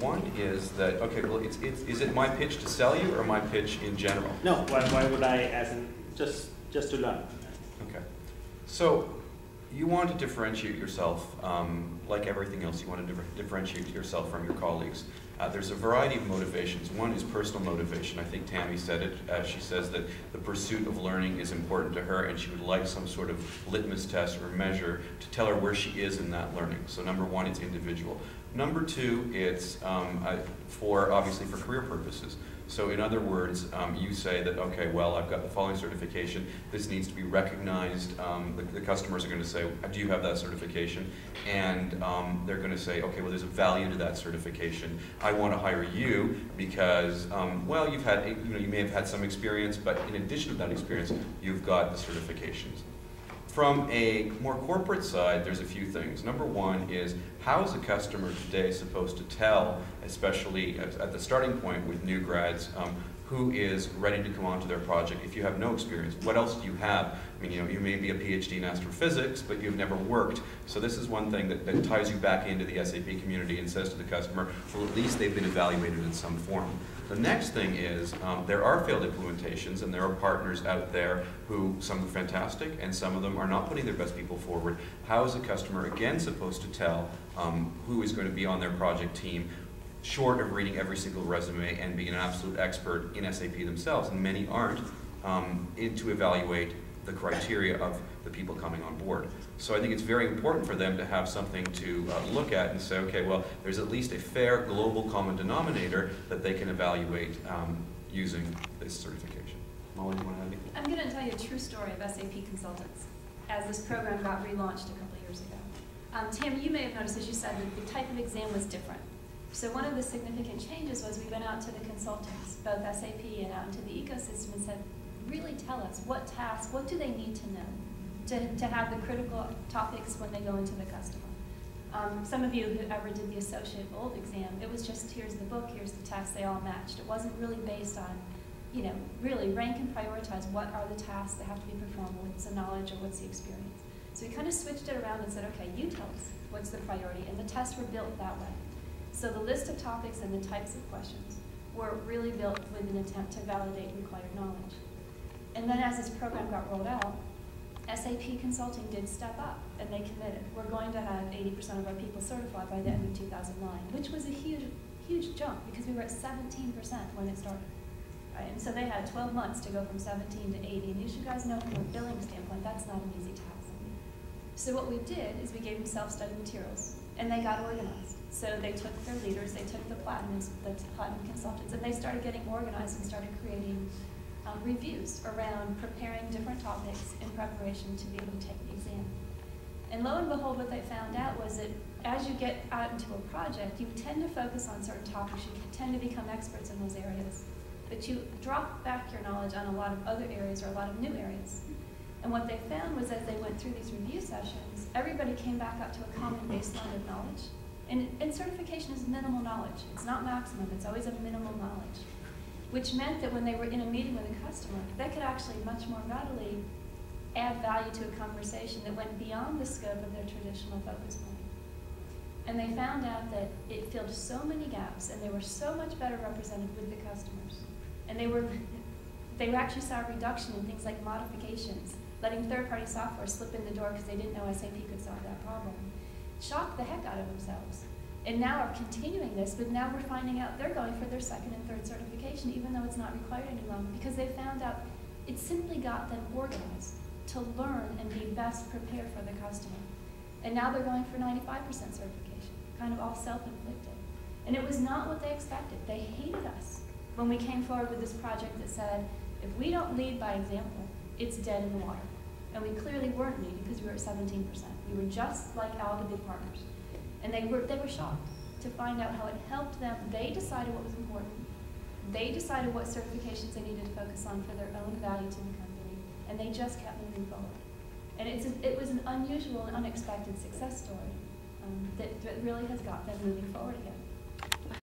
One is that, okay, well, it's, it's, is it my pitch to sell you or my pitch in general? No, why, why would I, as in, just, just to learn? Okay. So you want to differentiate yourself, um, like everything else, you want to differ- differentiate yourself from your colleagues. Uh, there's a variety of motivations. One is personal motivation. I think Tammy said it. Uh, she says that the pursuit of learning is important to her, and she would like some sort of litmus test or measure to tell her where she is in that learning. So number one, it's individual. Number two, it's um, uh, for obviously for career purposes. So in other words, um, you say that, okay, well, I've got the following certification, this needs to be recognized. Um, the, the customers are going to say, do you have that certification? And um, they're going to say, okay, well, there's a value to that certification. I want to hire you because, um, well, you've had, you know, you may have had some experience, but in addition to that experience, you've got the certifications. From a more corporate side, there's a few things. Number one is how is a customer today supposed to tell, especially at, the starting point with new grads, um, who is ready to come onto their project if you have no experience? What else do you have? I mean, you know, you may be a PhD in astrophysics, but you've never worked. So this is one thing that, that ties you back into the SAP community and says to the customer, well, at least they've been evaluated in some form. The next thing is um, there are failed implementations and there are partners out there who, some are fantastic and some of them are not putting their best people forward. How is a customer again supposed to tell um, who is going to be on their project team short of reading every single resume and being an absolute expert in SAP themselves? And many aren't um, to evaluate the criteria of the people coming on board. So I think it's very important for them to have something to uh, look at and say, okay, well, there's at least a fair global common denominator that they can evaluate um, using this certification. Molly, you want to add anything? I'm going to tell you a true story of SAP consultants as this program got relaunched a couple of years ago. Um, Tammy, you may have noticed, as you said, that the type of exam was different. So one of the significant changes was we went out to the consultants, both SAP and out into the ecosystem and said, really tell us what tasks, what do they need to know to, to have the critical topics when they go into the customer. Um, some of you who ever did the associate old exam, it was just here's the book, here's the test, they all matched. It wasn't really based on, you know, really rank and prioritize what are the tasks that have to be performed, what's the knowledge or what's the experience. So we kind of switched it around and said, okay, you tell us what's the priority, and the tests were built that way. So the list of topics and the types of questions were really built with an attempt to validate required knowledge. And then as this program got rolled out, SAP Consulting did step up and they committed. We're going to have 80% of our people certified by the end of 2009, which was a huge, huge jump because we were at 17% when it started. Right? And so they had 12 months to go from 17 to 80. And you guys know from a billing standpoint, that's not an easy task. So what we did is we gave them self-study materials and they got organized. So they took their leaders, they took the platinum, the platinum consultants, and they started getting organized and started creating um, reviews around preparing different topics in preparation to be able to take the exam. And lo and behold, what they found out was that as you get out into a project, you tend to focus on certain topics, you tend to become experts in those areas, but you drop back your knowledge on a lot of other areas or a lot of new areas. And what they found was as they went through these review sessions, everybody came back up to a common baseline of knowledge. And, and certification is minimal knowledge. It's not maximum, it's always a minimal knowledge. Which meant that when they were in a meeting with a customer, they could actually much more readily add value to a conversation that went beyond the scope of their traditional focus point. And they found out that it filled so many gaps and they were so much better represented with the customers. And they were they actually saw a reduction in things like modifications, letting third-party software slip in the door because they didn't know SAP could solve that problem. Shocked the heck out of themselves. And now are continuing this, but now we're finding out they're going for their second and third certification, even though it's not required any longer, because they found out it simply got them organized to learn and be best prepared for the customer. And now they're going for 95% certification, kind of all self-inflicted. And it was not what they expected. They hated us when we came forward with this project that said, if we don't lead by example, it's dead in the water. And we clearly weren't leading because we were at 17%. We were just like all the big partners. And they were, they were shocked to find out how it helped them. They decided what was important. They decided what certifications they needed to focus on for their own value to the company. And they just kept moving forward. And it's a, it was an unusual and unexpected success story um, that, that really has got them moving forward again.